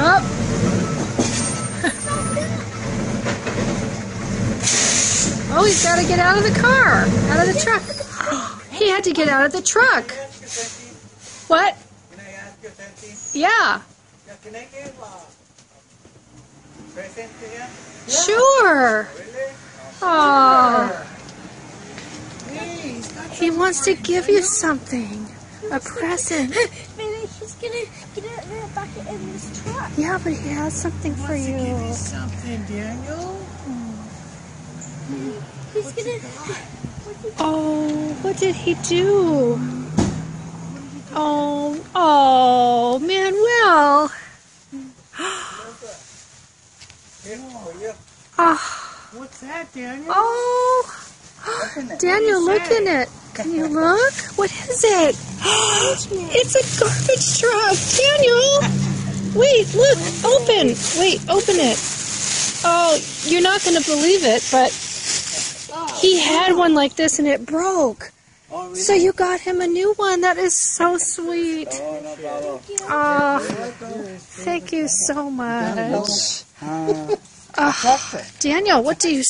Up. oh, he's got to get out of the car, out of the truck. he had to get out of the truck. What? Yeah. Sure. Oh. He wants to give you something. A present. Maybe he's gonna get it and back it in this truck. Yeah, but he has something for wants to give you. you something, Daniel. Hmm. He's gonna. Oh, what did he do? Oh, oh, Manuel. Here ah. for you. Oh, What's that, Daniel? oh. Daniel, look in it. Can you look? What is it? It's a garbage truck. Wait, look, open. Wait, open it. Oh, you're not going to believe it, but he had one like this and it broke. Oh, really? So you got him a new one. That is so sweet. Oh, thank you so much. Oh, Daniel, what do you